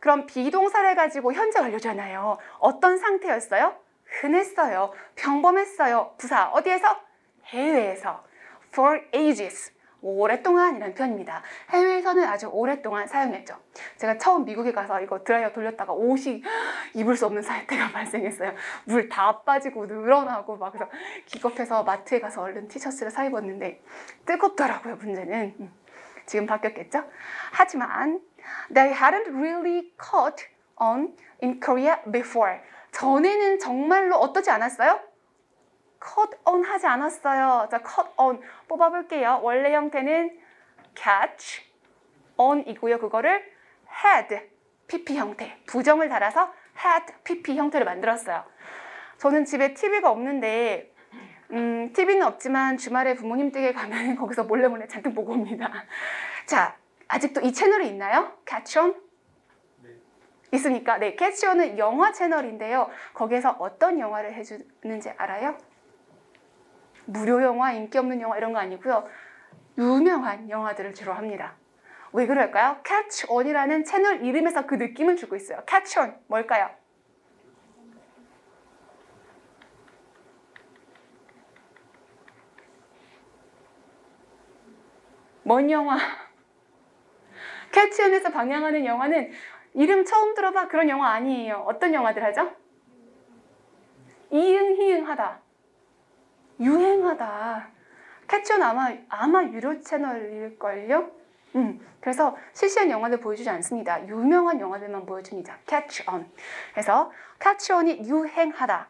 그럼 비동사를 가지고 현재 완료잖아요. 어떤 상태였어요? 흔했어요. 평범했어요. 부사 어디에서? 해외에서. For ages. 오랫동안 이라는 표현입니다. 해외에서는 아주 오랫동안 사용했죠. 제가 처음 미국에 가서 이거 드라이어 돌렸다가 옷이 입을 수 없는 사태가 발생했어요. 물 다 빠지고 늘어나고 막 그래서 기겁해서 마트에 가서 얼른 티셔츠를 사 입었는데 뜨겁더라고요. 문제는 음, 지금 바뀌었겠죠? 하지만 they hadn't really caught on in Korea before. 전에는 정말로 어떠지 않았어요? Cut on 하지 않았어요. 자, cut on 뽑아볼게요. 원래 형태는 catch on이고요. 그거를 had pp 형태 부정을 달아서 had pp 형태를 만들었어요. 저는 집에 TV가 없는데 음, TV는 없지만 주말에 부모님 댁에 가면 거기서 몰래 몰래 잔뜩 보고 옵니다. 자, 아직도 이 채널이 있나요? catch on? 있습니까? 네, catch on은 영화 채널인데요. 거기에서 어떤 영화를 해주는지 알아요? 무료 영화, 인기 없는 영화 이런 거 아니고요. 유명한 영화들을 주로 합니다. 왜 그럴까요? On이라는 채널 이름에서 그 느낌을 주고 있어요. On 뭘까요? 뭔 영화? On에서 방영하는 영화는 이름 처음 들어봐 그런 영화 아니에요. 어떤 영화들 하죠? 이응희응하다. 유행하다. 캐치온 아마 아마 유료 채널일걸요? 음, 그래서 실시간 영화들 보여주지 않습니다. 유명한 영화들만 보여줍니다. on. 그래서 on이 유행하다.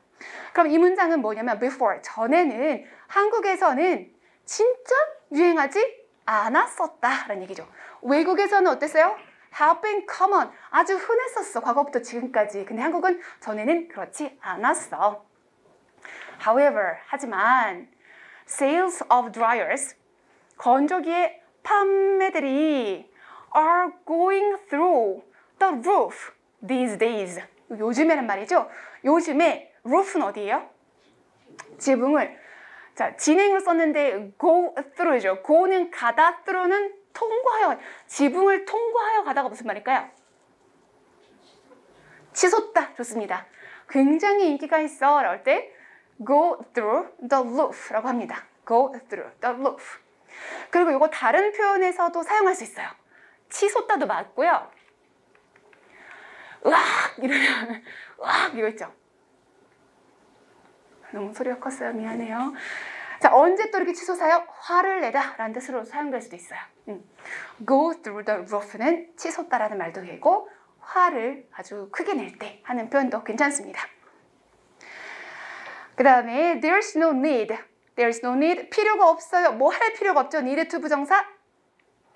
그럼 이 문장은 뭐냐면 before 전에는 한국에서는 진짜 유행하지 않았었다 라는 얘기죠. 외국에서는 어땠어요? have been common 아주 흔했었어 과거부터 지금까지. 근데 한국은 전에는 그렇지 않았어. However, 하지만 sales of dryers 건조기의 판매들이 are going through the roof these days. 요즘에는 말이죠. 요즘에 roof는 어디예요? 지붕을 자 진행을 썼는데 go through죠. go는 가다, through는 통과하여 지붕을 통과하여 가다가 무슨 말일까요? 치솟다 좋습니다. 굉장히 인기가 있어. 라고 때 go through the roof라고 합니다. go through the roof. 그리고 이거 다른 표현에서도 사용할 수 있어요. 치솟다도 맞고요. 으악 이러면 으악 이거 있죠. 너무 소리가 컸어요. 미안해요. 자 언제 또 이렇게 치솟아요? 화를 내다 라는 뜻으로 사용될 수도 있어요. 음. go through the roof는 치솟다라는 말도 되고 화를 아주 크게 낼 때 하는 표현도 괜찮습니다. 그 다음에 there's no need. there's no need. 필요가 없어요. 뭐 할 필요가 없죠. need to 부정사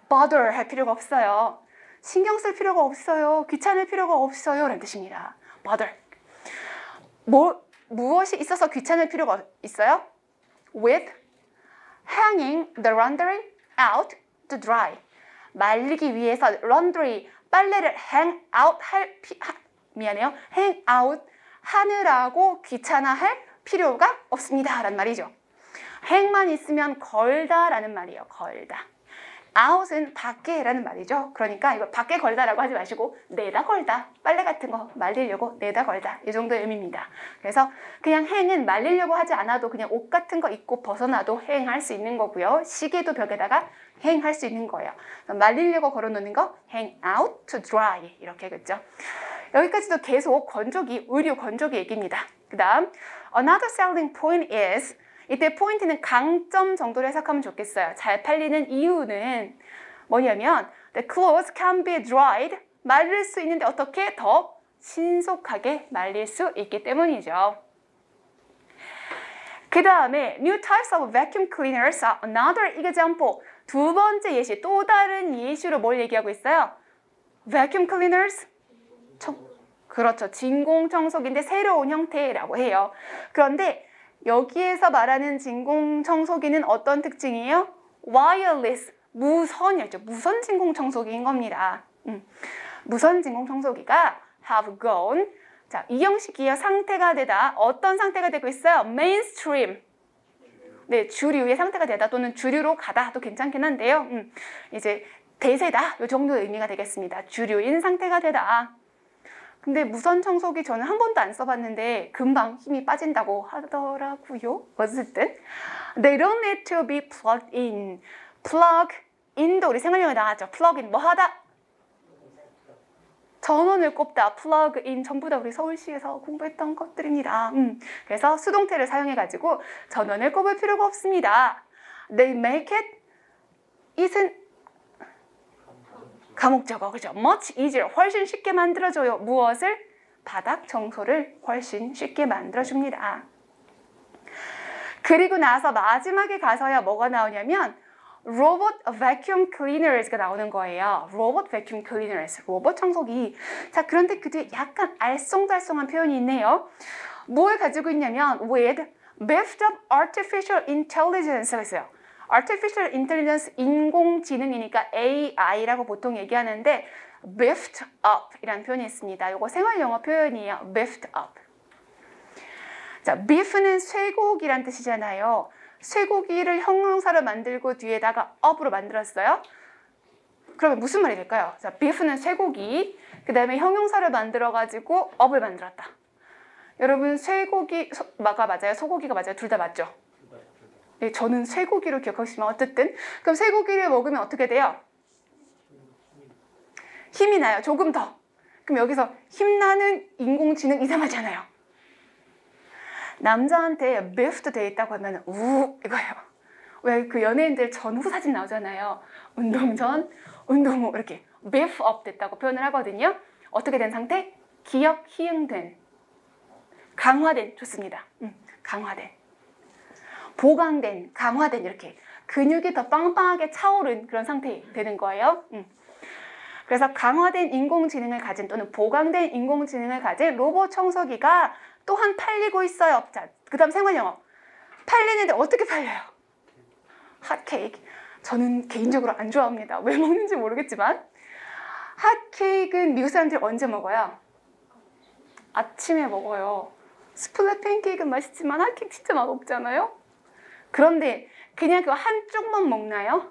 bother 할 필요가 없어요. 신경 쓸 필요가 없어요. 귀찮을 필요가 없어요. 라는 뜻입니다. bother. 뭐, 무엇이 있어서 귀찮을 필요가 있어요? with hanging the laundry out to dry. 말리기 위해서 laundry, 빨래를 hang out 할, 피, 하, 미안해요. hang out 하느라고 귀찮아할 필요가 없습니다. 라는 말이죠. 행만 있으면 걸다 라는 말이에요. 걸다. out은 밖에 라는 말이죠. 그러니까 이거 밖에 걸다라고 하지 마시고 내다 걸다. 빨래 같은 거 말리려고 내다 걸다. 이 정도의 의미입니다. 그래서 그냥 행은 말리려고 하지 않아도 그냥 옷 같은 거 입고 벗어나도 행할 수 있는 거고요. 시계도 벽에다가 행할 수 있는 거예요. 말리려고 걸어놓는 거 hang out to dry 이렇게 그죠? 여기까지도 계속 건조기, 의류 건조기 얘기입니다. 그 다음, another selling point is 이때 포인트는 강점 정도로 해석하면 좋겠어요. 잘 팔리는 이유는 뭐냐면 the clothes can be dried 말릴 수 있는데 어떻게 더 신속하게 말릴 수 있기 때문이죠. 그 다음에 new types of vacuum cleaners are another example. 두 번째 예시, 또 다른 예시로 뭘 얘기하고 있어요? vacuum cleaners? 청, 그렇죠. 진공 청소기인데 새로운 형태라고 해요. 그런데 여기에서 말하는 진공 청소기는 어떤 특징이에요? wireless, 무선이었죠. 무선 진공 청소기인 겁니다. 음. 무선 진공 청소기가 have gone 자, 이 형식이에요. 상태가 되다. 어떤 상태가 되고 있어요? mainstream. 네, 주류의 상태가 되다 또는 주류로 가다도 괜찮긴 한데요. 음, 이제 대세다. 이 정도 의미가 되겠습니다. 주류인 상태가 되다. 근데 무선 청소기 저는 한 번도 안 써봤는데 금방 힘이 빠진다고 하더라고요. 어쨌든 they don't need to be plugged in. plug in도 우리 생활용에 나왔죠. plug in 뭐 하다? 전원을 꼽다, 플러그 인 전부 다 우리 서울시에서 공부했던 것들입니다. 음, 그래서 수동태를 사용해가지고 전원을 꼽을 필요가 없습니다. They make it it은 감옥적어 그죠? Much easier 훨씬 쉽게 만들어줘요. 무엇을? 바닥 청소를 훨씬 쉽게 만들어줍니다. 그리고 나서 마지막에 가서야 뭐가 나오냐면 로봇 vacuum cleaners가 나오는 거예요. 로봇 vacuum cleaners, 로봇 청소기. 자, 그런데 그 뒤에 약간 알쏭달쏭한 표현이 있네요. 뭘 가지고 있냐면 with beefed up artificial intelligence가 있어요. Artificial intelligence 인공지능이니까 AI라고 보통 얘기하는데 beefed up 이라는 표현이 있습니다. 이거 생활 영어 표현이에요. beefed up. 자, beef는 쇠고기란 뜻이잖아요. 쇠고기를 형용사로 만들고 뒤에다가 up으로 만들었어요. 그러면 무슨 말이 될까요? 자, beef는 쇠고기, 그 다음에 형용사를 만들어가지고 up을 만들었다. 여러분 쇠고기, 소, 마가 맞아요? 소고기가 맞아요? 둘 다 맞죠? 네, 저는 쇠고기로 기억하시면 어쨌든 그럼 쇠고기를 먹으면 어떻게 돼요? 힘이 나요. 조금 더. 그럼 여기서 힘나는 인공지능 이상하잖아요. 남자한테 beefed 돼 있다고 하면 우 이거예요. 왜 그 연예인들 전후 사진 나오잖아요. 운동 전, 운동 후 이렇게 beef up 됐다고 표현을 하거든요. 어떻게 된 상태? 기억 희응된, 강화된 좋습니다. 음, 강화된, 보강된, 강화된 이렇게 근육이 더 빵빵하게 차오른 그런 상태 되는 거예요. 음. 그래서 강화된 인공지능을 가진 또는 보강된 인공지능을 가진 로봇 청소기가 또한 팔리고 있어요. 자, 그 다음 생활영어. 팔리는데 어떻게 팔려요? 핫케이크. 저는 개인적으로 안 좋아합니다. 왜 먹는지 모르겠지만. 핫케이크는 미국 사람들이 언제 먹어요? 아침에 먹어요. 스플렛 팬케이크는 맛있지만 핫케이크 진짜 맛없잖아요? 그런데 그냥 그 한쪽만 먹나요?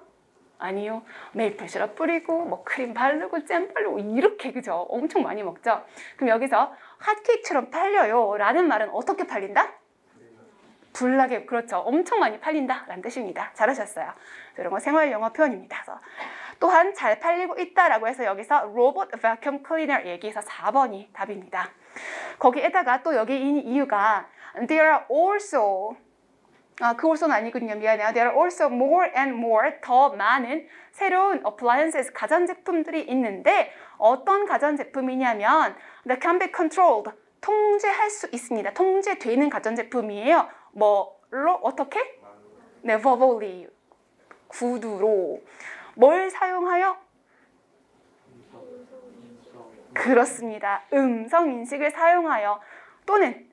아니요. 메이플 시럽 뿌리고 뭐 크림 바르고 잼 바르고 이렇게 그죠? 엄청 많이 먹죠. 그럼 여기서 핫케이크처럼 팔려요 라는 말은 어떻게 팔린다? 불나게 그렇죠. 엄청 많이 팔린다 라는 뜻입니다. 잘하셨어요. 이런 거 생활 영어 표현입니다. 그래서 또한 잘 팔리고 있다라고 해서 여기서 로봇 vacuum cleaner 얘기해서 4번이 답입니다. 거기에다가 또 여기 있는 이유가 there are also 아, 그 also는 아니군요. 미안해요. There are also more and more 더 많은 새로운 appliances 가전제품들이 있는데 어떤 가전제품이냐면 that can be controlled 통제할 수 있습니다. 통제되는 가전제품이에요. 뭐로 어떻게? 네, verbally 구두로 뭘 사용하여? 그렇습니다. 음성 인식을 사용하여 또는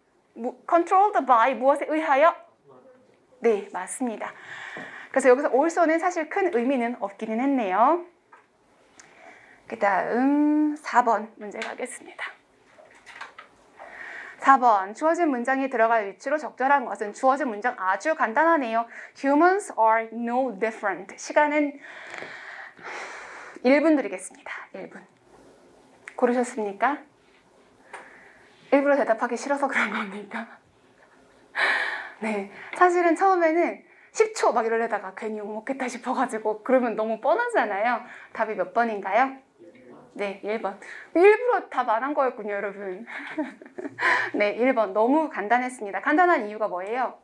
controlled by 무엇에 의하여? 네, 맞습니다. 그래서 여기서 also는 사실 큰 의미는 없기는 했네요. 그 다음 4번 문제 가겠습니다. 4번 주어진 문장이 들어갈 위치로 적절한 것은 주어진 문장 아주 간단하네요. Humans are no different. 시간은 1분 드리겠습니다. 1분. 고르셨습니까? 일부러 대답하기 싫어서 그런 겁니까? 네. 사실은 처음에는 10초 막 이러려다가 괜히 욕먹겠다 싶어가지고 그러면 너무 뻔하잖아요. 답이 몇 번인가요? 네, 1번. 일부러 다 말한 거였군요, 여러분. 네, 1번. 너무 간단했습니다. 간단한 이유가 뭐예요?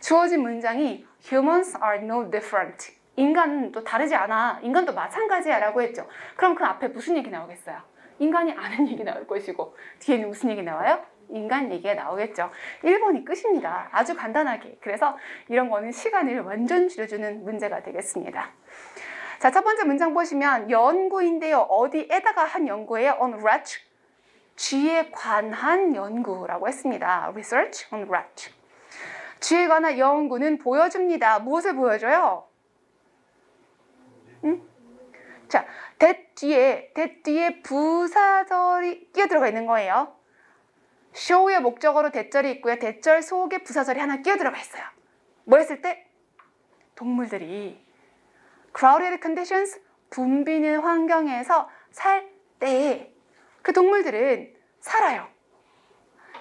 주어진 문장이 Humans are no different. 인간은 또 다르지 않아. 인간도 마찬가지야 라고 했죠. 그럼 그 앞에 무슨 얘기 나오겠어요? 인간이 아는 얘기 나올 것이고 뒤에는 무슨 얘기 나와요? 인간 얘기가 나오겠죠. 1번이 끝입니다. 아주 간단하게. 그래서 이런 거는 시간을 완전 줄여주는 문제가 되겠습니다. 자, 첫 번째 문장 보시면 연구인데요. 어디에다가 한 연구예요? on rat. 쥐에 관한 연구라고 했습니다. research on rat. 쥐에 관한 연구는 보여줍니다. 무엇을 보여줘요? 응? 자, that 뒤에, that 뒤에 부사절이 끼어 들어가 있는 거예요. Show의 목적어로 대절이 있고요. 대절 속에 부사절이 하나 끼어들어가 있어요. 뭐 했을 때? 동물들이 crowded conditions, 붐비는 환경에서 살 때 그 동물들은 살아요.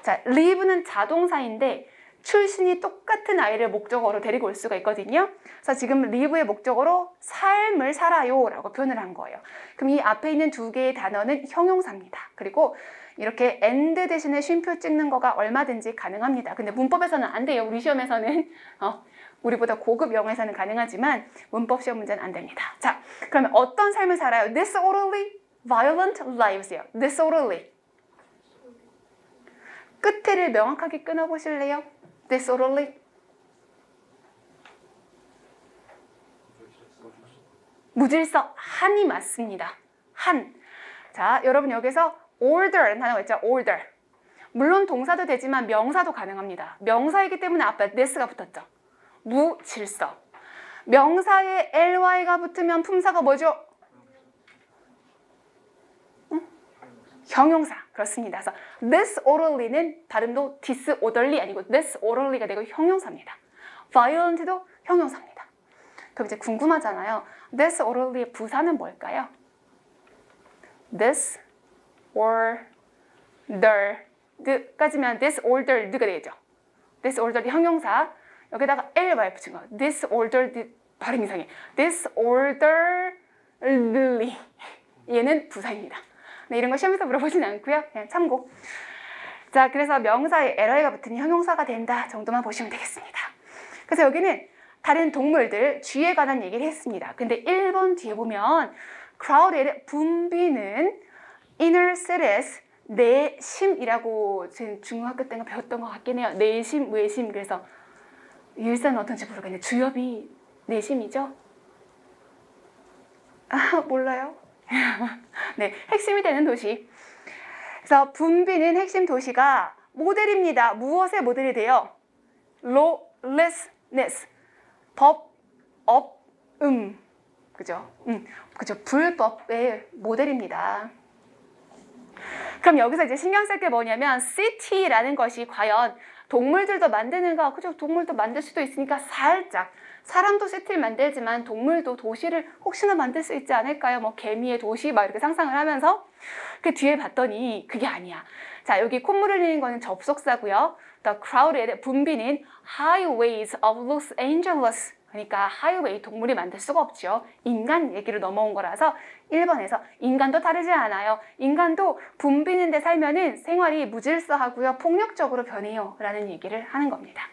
자, live는 자동사인데 출신이 똑같은 아이를 목적어로 데리고 올 수가 있거든요. 그래서 지금 live의 목적어로 삶을 살아요 라고 표현을 한 거예요. 그럼 이 앞에 있는 두 개의 단어는 형용사입니다. 그리고 이렇게 and 대신에 쉼표 찍는 거가 얼마든지 가능합니다. 근데 문법에서는 안 돼요. 우리 시험에서는 어, 우리보다 고급 영어에서는 가능하지만 문법 시험 문제는 안 됩니다. 자, 그러면 어떤 삶을 살아요? Disorderly, violent lives요. Disorderly. 끝에를 명확하게 끊어보실래요? Disorderly. 무질서 한이 맞습니다. 한. 자, 여러분 여기서 order 단어가 있죠. order. 물론 동사도 되지만 명사도 가능합니다. 명사이기 때문에 앞에 this가 붙었죠. 무질서. 명사에 ly가 붙으면 품사가 뭐죠? 응? 형용사. 그렇습니다. 그래서 disorderly는 발음도 disorderly 아니고 disorderly가 되고 형용사입니다. violent도 형용사입니다. 그럼 이제 궁금하잖아요. disorderly의 부사는 뭘까요? this or the,까지면 disordered가 되겠죠. disordered 형용사. 여기다가 ly 붙인 거. disordered 발음 이상해. disorderly. 얘는 부사입니다. 네, 이런 거 시험에서 물어보진 않고요. 그냥 참고. 자, 그래서 명사에 ly가 붙은 형용사가 된다 정도만 보시면 되겠습니다. 그래서 여기는 다른 동물들, 쥐에 관한 얘기를 했습니다. 근데 1번 뒤에 보면 crowded, 붐비는 inner cities, 내심이라고 제 중학교 때가 배웠던 것 같긴 해요. 내심, 외심. 그래서 일산은 어떤지 모르겠는데 주엽이 내심이죠? 아, 몰라요. 네, 핵심이 되는 도시. 그래서 붐비는 핵심 도시가 모델입니다. 무엇의 모델이 돼요? lawlessness. 법, 없, 음. 그죠? 음, 그죠? 불법의 모델입니다. 그럼 여기서 이제 신경 쓸 게 뭐냐면 city라는 것이 과연 동물들도 만드는가? 그죠? 동물도 만들 수도 있으니까 살짝 사람도 시티를 만들지만 동물도 도시를 혹시나 만들 수 있지 않을까요? 뭐 개미의 도시 막 이렇게 상상을 하면서 그 뒤에 봤더니 그게 아니야. 자 여기 콧물 흘리는 거는 접속사고요. The crowded 붐비는 highways of Los Angeles 그러니까 하이웨이 동물이 만들 수가 없죠. 인간 얘기로 넘어온 거라서 1번에서 인간도 다르지 않아요. 인간도 붐비는 데 살면은 생활이 무질서하고요. 폭력적으로 변해요. 라는 얘기를 하는 겁니다.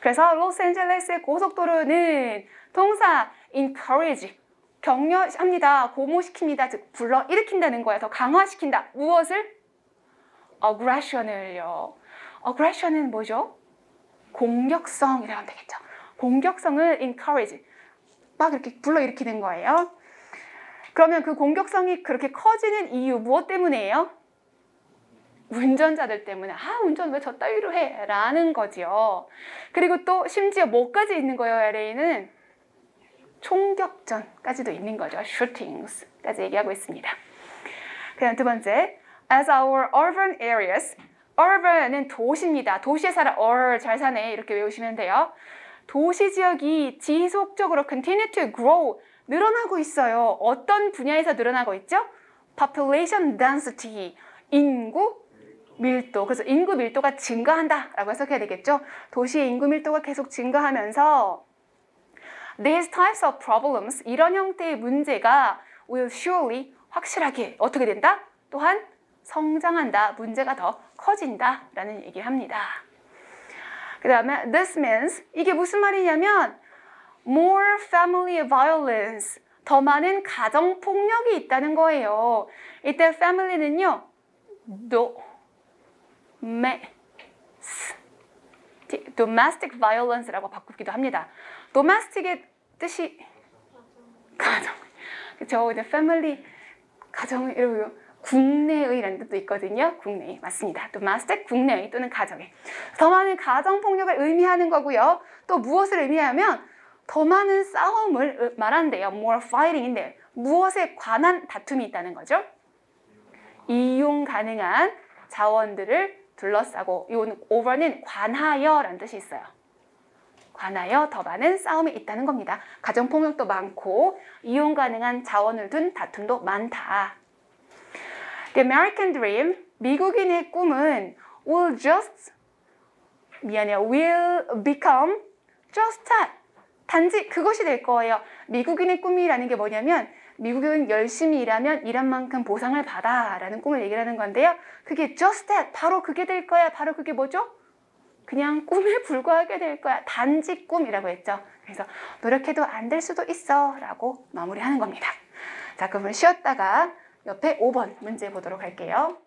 그래서 로스앤젤레스의 고속도로는 동사 encourage 격려합니다. 고모시킵니다. 즉 불러 일으킨다는 거예요. 더 강화시킨다. 무엇을? aggression을요. aggression은 뭐죠? 공격성이라고 하면 되겠죠. 공격성을 encourage 막 이렇게 불러일으키는 거예요. 그러면 그 공격성이 그렇게 커지는 이유 무엇 때문이에요? 운전자들 때문에 아 운전 왜 저 따위로 해? 라는 거지요. 그리고 또 심지어 뭐까지 있는 거예요 LA는? 총격전까지도 있는 거죠. shootings까지 얘기하고 있습니다. 그다음 두 번째 as our urban areas urban은 도시입니다. 도시에 살아 or 잘 사네 이렇게 외우시면 돼요. 도시 지역이 지속적으로 continue to grow 늘어나고 있어요. 어떤 분야에서 늘어나고 있죠? population density 인구 밀도. 그래서 인구 밀도가 증가한다라고 해석해야 되겠죠? 도시의 인구 밀도가 계속 증가하면서 these types of problems 이런 형태의 문제가 will surely 확실하게 어떻게 된다? 또한 성장한다. 문제가 더 커진다. 라는 얘기를 합니다. 그 다음에 this means 이게 무슨 말이냐면 more family violence 더 많은 가정 폭력이 있다는 거예요. 이때 family는요. domestic violence라고 바꾸기도 합니다. domestic의 뜻이 가정. 그렇죠. 근데 family 가정의 이러고 국내의라는 뜻도 있거든요. 국내의 맞습니다. domestic 국내의 또는 가정의 더 많은 가정 폭력을 의미하는 거고요. 또 무엇을 의미하면 더 많은 싸움을 말한대요. more fighting인데 무엇에 관한 다툼이 있다는 거죠. 이용 가능한 자원들을 둘러싸고 이 over는 관하여라는 뜻이 있어요. 관하여 더 많은 싸움이 있다는 겁니다. 가정 폭력도 많고 이용 가능한 자원을 둔 다툼도 많다. The American Dream, 미국인의 꿈은 will just 미안해요. will become just that. 단지 그것이 될 거예요. 미국인의 꿈이라는 게 뭐냐면 미국은 열심히 일하면 일한 만큼 보상을 받아 라는 꿈을 얘기를 하는 건데요. 그게 just that. 바로 그게 될 거야. 바로 그게 뭐죠? 그냥 꿈에 불과하게 될 거야. 단지 꿈이라고 했죠. 그래서 노력해도 안 될 수도 있어 라고 마무리하는 겁니다. 자, 그러면 쉬었다가 옆에 5번 문제 보도록 할게요.